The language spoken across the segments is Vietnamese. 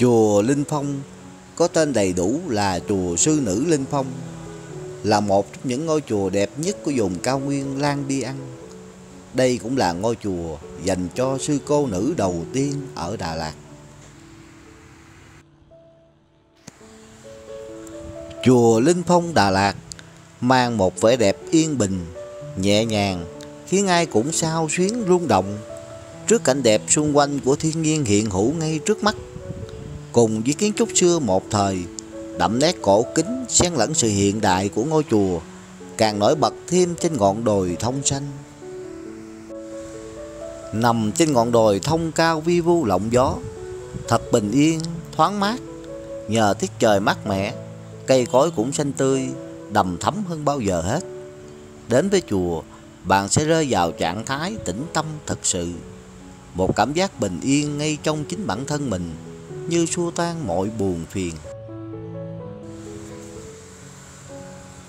Chùa Linh Phong có tên đầy đủ là Chùa Sư Nữ Linh Phong, là một trong những ngôi chùa đẹp nhất của vùng cao nguyên Lan Bi Ăn. Đây cũng là ngôi chùa dành cho sư cô nữ đầu tiên ở Đà Lạt. Chùa Linh Phong Đà Lạt mang một vẻ đẹp yên bình, nhẹ nhàng, khiến ai cũng sao xuyến rung động trước cảnh đẹp xung quanh của thiên nhiên hiện hữu ngay trước mắt. Cùng với kiến trúc xưa một thời, đậm nét cổ kính xen lẫn sự hiện đại của ngôi chùa, càng nổi bật thêm trên ngọn đồi thông xanh. Nằm trên ngọn đồi thông cao vi vu lộng gió, thật bình yên, thoáng mát, nhờ tiết trời mát mẻ, cây cối cũng xanh tươi, đầm thấm hơn bao giờ hết. Đến với chùa, bạn sẽ rơi vào trạng thái tĩnh tâm thật sự. Một cảm giác bình yên ngay trong chính bản thân mình, như xua tan mọi buồn phiền.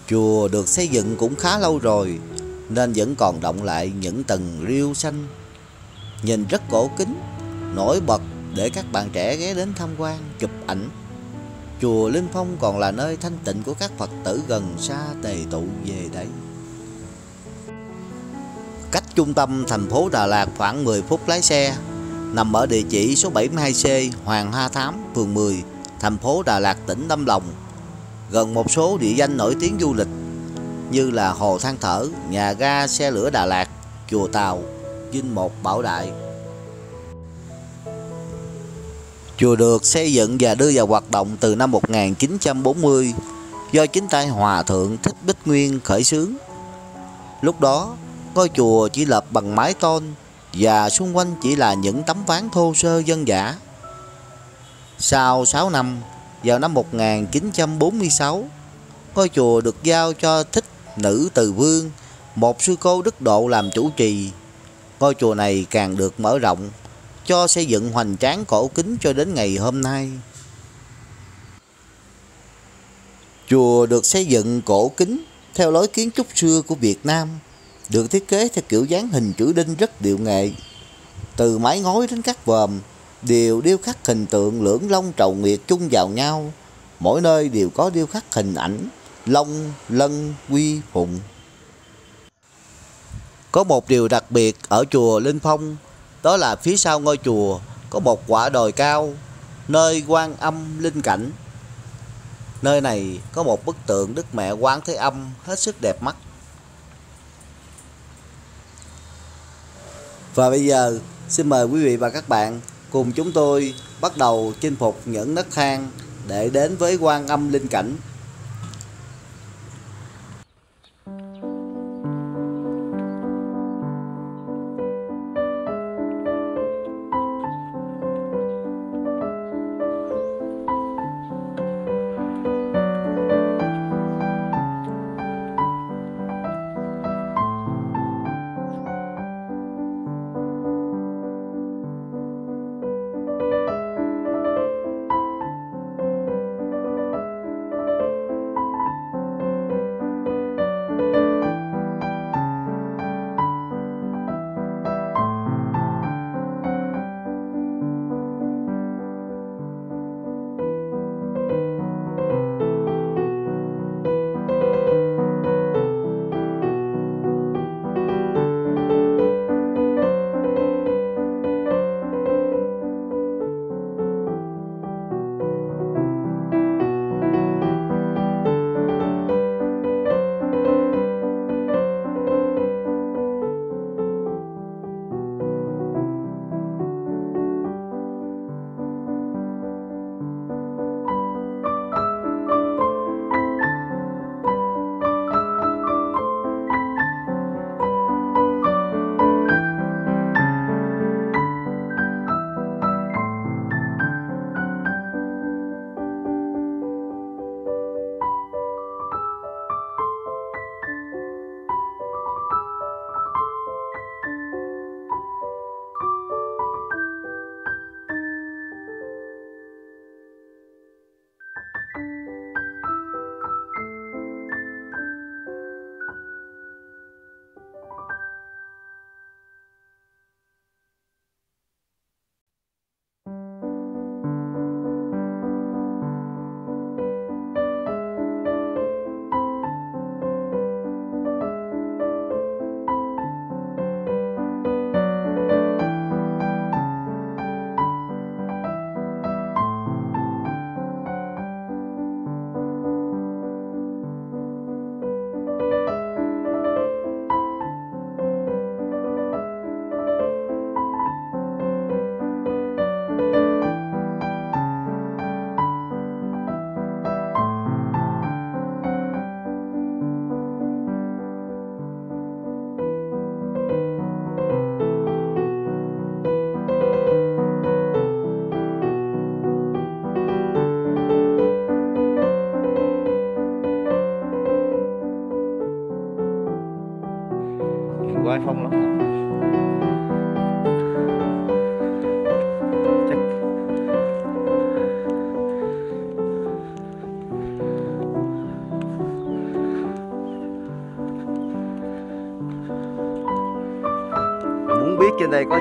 Chùa được xây dựng cũng khá lâu rồi, nên vẫn còn động lại những tầng riêu xanh. Nhìn rất cổ kính, nổi bật để các bạn trẻ ghé đến tham quan, chụp ảnh. Chùa Linh Phong còn là nơi thanh tịnh của các Phật tử gần xa tề tụ về đây. Cách trung tâm thành phố Đà Lạt khoảng 10 phút lái xe, nằm ở địa chỉ số 72C Hoàng Hoa Thám, phường 10, thành phố Đà Lạt, tỉnh Lâm Đồng. Gần một số địa danh nổi tiếng du lịch như là Hồ Than Thở, nhà ga xe lửa Đà Lạt, chùa Tàu, Dinh Một Bảo Đại. Chùa được xây dựng và đưa vào hoạt động từ năm 1940 do chính tay Hòa Thượng Thích Bích Nguyên khởi xướng. Lúc đó, ngôi chùa chỉ lập bằng mái tôn và xung quanh chỉ là những tấm ván thô sơ dân dã. Sau 6 năm, vào năm 1946, ngôi chùa được giao cho Thích Nữ Từ Vương, một sư cô đức độ làm chủ trì. Ngôi chùa này càng được mở rộng, cho xây dựng hoành tráng cổ kính cho đến ngày hôm nay. Chùa được xây dựng cổ kính theo lối kiến trúc xưa của Việt Nam, được thiết kế theo kiểu dáng hình chữ đinh rất điệu nghệ. Từ mái ngói đến các vòm, đều điêu khắc hình tượng lưỡng long trầu nguyệt chung vào nhau. Mỗi nơi đều có điêu khắc hình ảnh, long, lân, quy, phụng. Có một điều đặc biệt ở chùa Linh Phong, đó là phía sau ngôi chùa có một quả đồi cao, nơi quan âm linh cảnh. Nơi này có một bức tượng Đức Mẹ Quán Thế Âm hết sức đẹp mắt. Và bây giờ, xin mời quý vị và các bạn cùng chúng tôi bắt đầu chinh phục những nấc thang để đến với quan âm linh cảnh.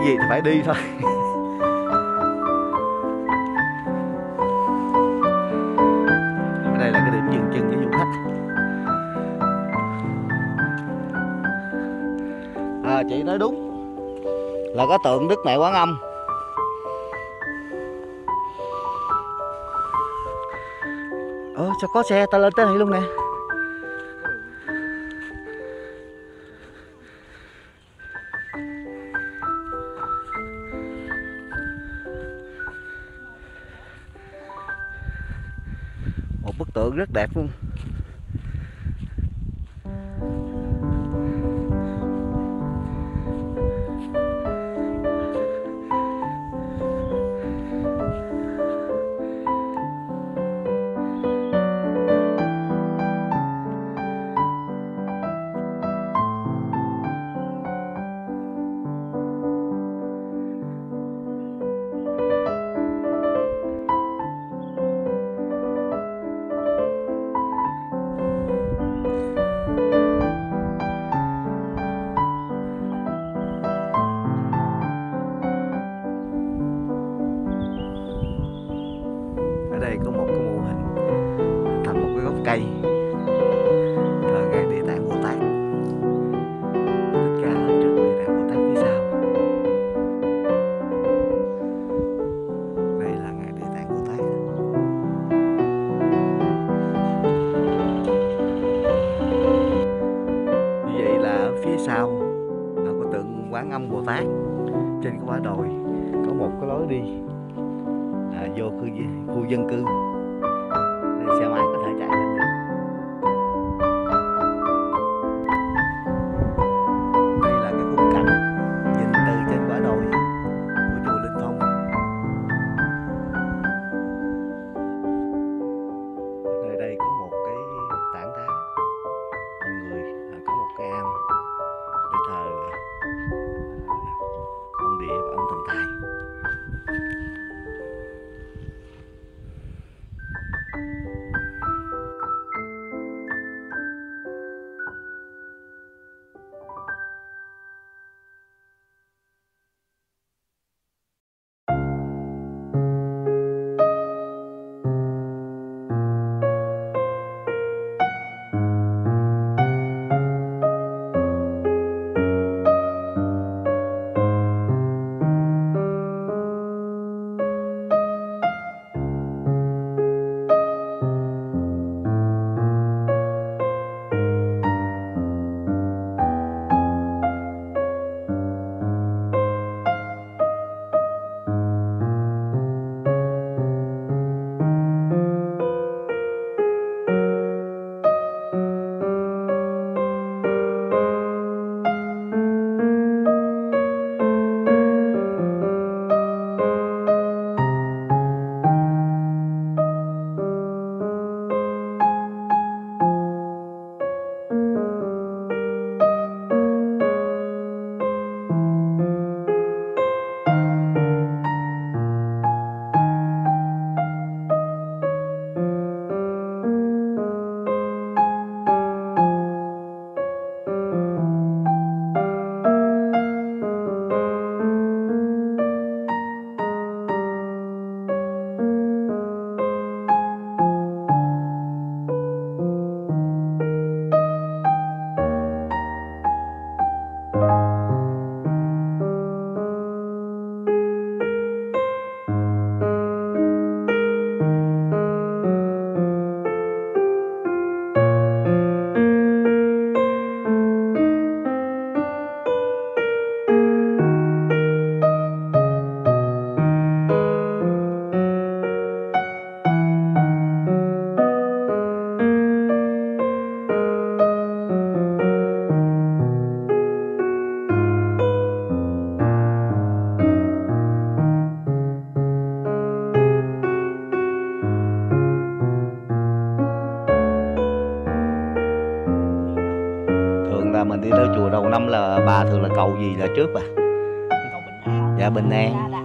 gì thì phải đi thôi. Đây là cái điểm dừng chân cho du khách. À, chị nói đúng. Là có tượng đức mẹ quán âm. Ờ sao có xe ta lên tới đây luôn nè? rất đẹp luôn. đây có một cái mô hình. gì là trước bà? Dạ bình an. Dạ,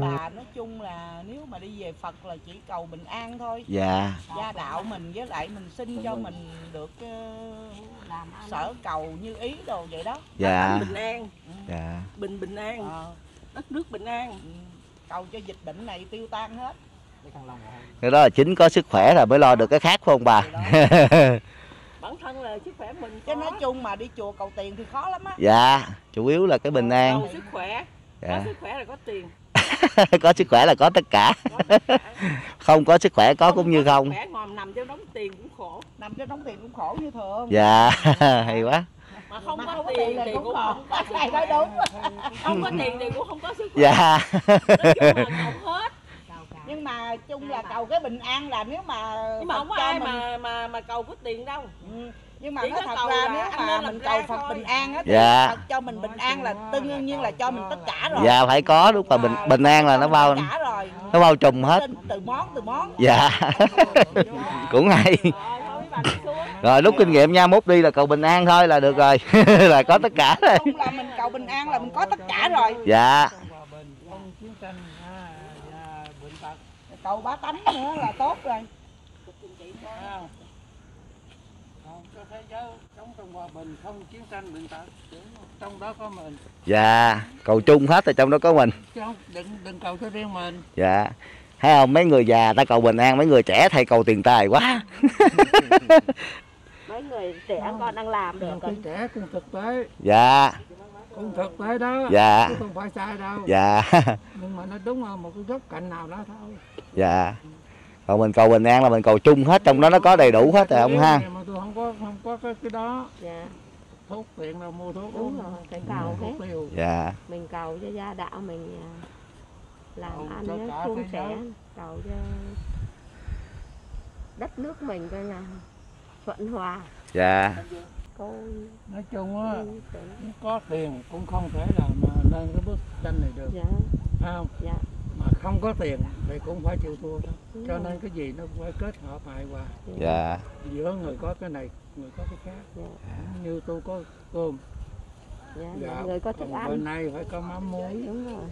bà. Nói chung là nếu mà đi về phật là chỉ cầu bình an thôi. Dạ. Gia đạo mình với lại mình xin cho mình được ờ, làm sở cầu như ý đồ vậy đó. Dạ. Bình an. Dạ. Bình bình an. Ờ. đất nước bình an. Ừ. Cầu cho dịch bệnh này tiêu tan hết. Cái đó là chính có sức khỏe là mới lo được cái khác phải không bà? bản thân là sức khỏe mình chứ có. nói chung mà đi chùa cầu tiền thì khó lắm á. Dạ chủ yếu là cái bình an. Cầu sức khỏe. Có dạ. sức khỏe là có tiền. Có sức khỏe là có tất cả. Có tất cả. không có sức khỏe có cũng như không. sức khỏe ngòm nằm cho đóng tiền cũng khổ. Nằm cho đóng tiền cũng khổ như thường. Dạ hay quá. Mà không Mà có không có tiền tiền là thì cũng cũng khổ. không có sức Thầy nói khỏe. đúng. Không có tiền thì cũng không có sức khỏe. Dạ. Nói chung là cộng hết nhưng mà chung là cầu cái bình an là nếu mà nhưng mà Phật không có cho ai mình- mà mà mà cầu có tiền đâu. Ừ, nhưng mà Chỉ nói có thật cầu ra là nếu mà mình cầu Phật thôi. bình an á thì Dạ. Phật cho mình bình an là tương nhiên là cho mình tất cả rồi. Dạ phải có lúc mà bình Mà bình an là nó bao tất cả rồi. nó bao trùm hết. Từ- món từ món. Dạ. Cũng hay. Rồi rút kinh nghiệm nha mốt đi là cầu bình an thôi là được rồi. Là có tất cả rồi. Là mình cầu bình an là mình có tất cả rồi. Dạ hòa bình không chiến tranh à, và bệnh tật cầu bá tánh nữa là tốt rồi. À, còn cho thế giới sống trong hòa bình không chiến tranh bệnh tật trong đó có mình dạ cầu chung hết rồi trong đó có mình. Chứ không đừng đừng cầu cho riêng mình dạ. Thấy không? Mấy người già ta cầu bình an mấy người trẻ thay cầu tiền tài quá. Mấy người trẻ con đang làm được. Còn trẻ cũng thực tế. Dạ cũng thực tế đó. Dạ. chứ không phải sai đâu. Dạ. Nhưng mà nó đúng ở một cái góc cạnh nào đó thôi. Dạ. Còn mình cầu bình an là mình cầu chung hết trong đó nó có đầy đủ hết rồi ông ha? Mà tôi không có không có cái, cái đó. Dạ. Thuốc tiền đâu mua thuốc đúng rồi phải cầu thuốc hết dạ. Mình cầu cho gia đạo mình à, làm ăn nó suôn sẻ cầu cho đất nước mình coi là thuận hòa. Dạ coi. Nói chung á thế. có tiền cũng không thể là mà lên cái bức tranh này được. Dạ. Phải không? Dạ. Mà không có tiền thì cũng phải chịu thua thôi đúng cho rồi. nên cái gì nó cũng phải kết hợp hài hòa. Dạ. Giữa người có cái này người có cái khác. Dạ. Như tôi có cơm. Dạ, dạ. người có thức ăn. này phải có mắm muối. Đúng rồi.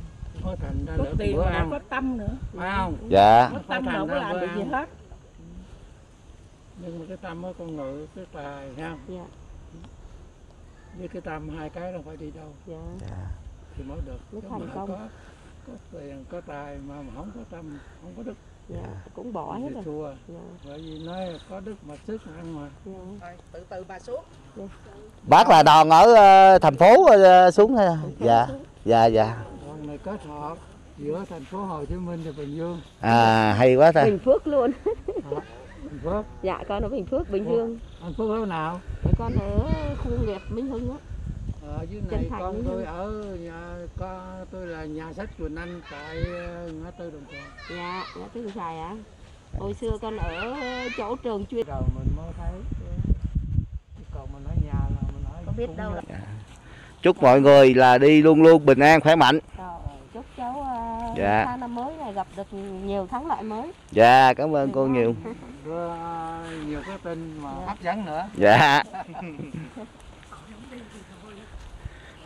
Có thành ra có được tiền bữa mà ăn. có tâm nữa. Phải không? Dạ. Có tâm thành đâu có làm bữa được gì hết. Nhưng mà cái tâm ở con ngự cái tài ha dạ với cái tâm hai cái nó phải đi đâu. Dạ. Thì mới được. Mới thành mà công. có có tiền có tài mà không có tâm không có đức. Dạ cũng bỏ hết rồi. Thua dạ. Bởi vì nói có đức mà sức ăn mà. Dạ. Từ từ bà xuống. Bác là đòn ở ờ, thành phố ờ, xuống thôi dạ. dạ dạ. Còn này kết hợp giữa thành phố Hồ Chí Minh và Bình Dương. À hay quá ta. Bình Phước luôn. Bình Phước. Dạ con ở Bình Phước Bình? Dương anh Phước ở nào? Con ở khu công nghiệp Minh Hưng á. Ở dưới Chân này Thành con tôi ở nhà có tôi là nhà sách Quỳnh Anh tại ờ, ngã tư Đồng Tròn dạ dạ từ xài ạ. Hồi xưa con ở chỗ trường chuyên rồi mình mới thấy còn mình ở nhà là mình ở Không biết đâu là- chúc mọi người là đi luôn luôn bình an khỏe mạnh Rồi, chúc cháu uh, Dạ. sang năm mới này gặp được nhiều thắng lợi mới. Dạ cảm ơn cô nhiều. Đưa ờ, nhiều cái tin mà hấp dẫn nữa. Dạ.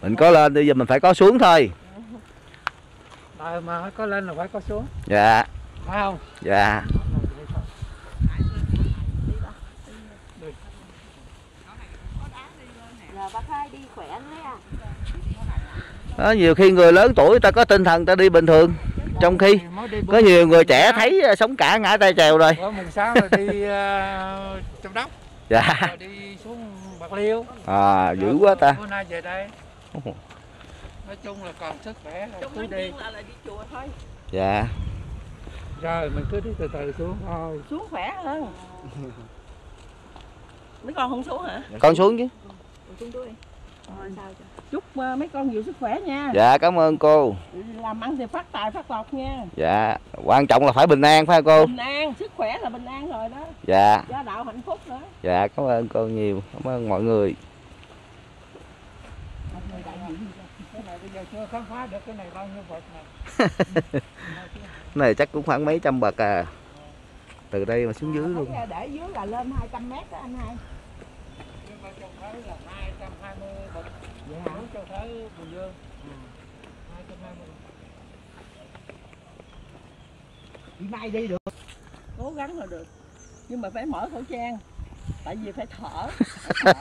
Mình có lên bây giờ mình phải có xuống thôi. Đời mà có lên là phải có xuống. Dạ. Phải không? Dạ giờ bác hai đi khỏe đấy à đó, nhiều khi người lớn tuổi ta có tinh thần ta đi bình thường. Trong khi có nhiều người trẻ thấy ờ, sống cả ngã tay trèo rồi. Mùng sáu là đi uh, Châu Đốc. Dạ. Rồi đi xuống Bạc Liêu. À dữ quá ta. Bữa nay về đây. Nói chung là còn sức khỏe là trong cứ đi. chùa thôi. Dạ. Rồi mình cứ đi từ từ xuống thôi. Xuống khỏe hơn. Mấy con không xuống hả? Con xuống chứ. Chúng tôi Rồi, chúc ờ, mấy con nhiều sức khỏe nha. Dạ cảm ơn cô. Làm ăn thì phát tài phát lộc nha. Dạ quan trọng là phải bình an phải không cô? Bình an sức khỏe là bình an rồi đó. Dạ. Gia đạo hạnh phúc nữa. Dạ cảm ơn cô nhiều cảm ơn mọi người. Cái này bây giờ chưa khám phá được cái này bao nhiêu vật này cái này chắc cũng khoảng mấy trăm bậc à. Từ đây mà xuống dưới luôn. Để dưới là lên 200 mét đó anh hai. nhưng mà trồng thấy là 220 dạ. cho thấy Bình Dương. Ừ. 220 chị mai đi được. Cố gắng là được. Nhưng mà phải mở khẩu trang. Tại vì phải thở.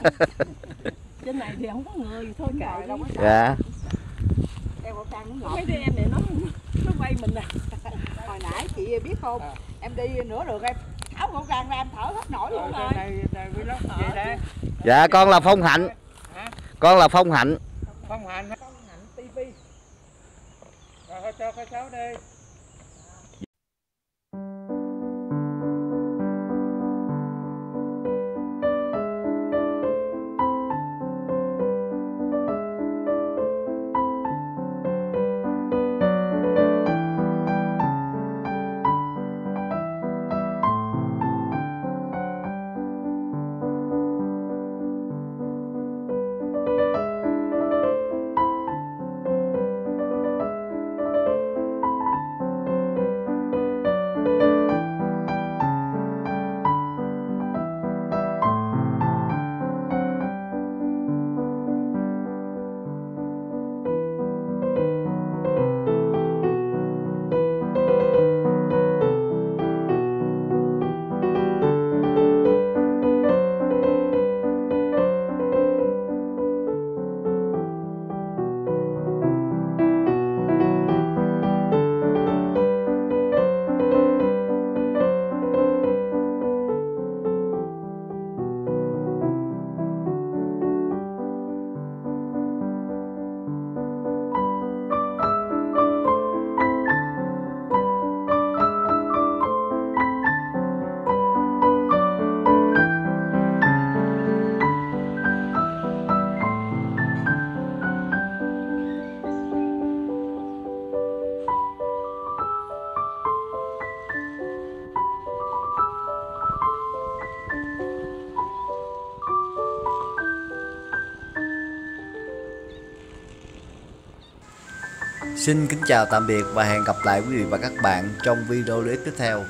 Trên này thì không có người thôi kệ đâu có dạ. Đeo khẩu trang cũng ngọt. Mấy đứa em này nó nó vay mình nè hồi nãy chị biết không? Em đi nửa đường em tháo khẩu trang ra em thở hết nổi luôn rồi. đây đây vlog vậy đây dạ con là phong hạnh. Hả? Con là phong hạnh. Phong hạnh. Phong hạnh tivi rồi cho các cháu đi Xin kính chào tạm biệt và hẹn gặp lại quý vị và các bạn trong video clip tiếp theo.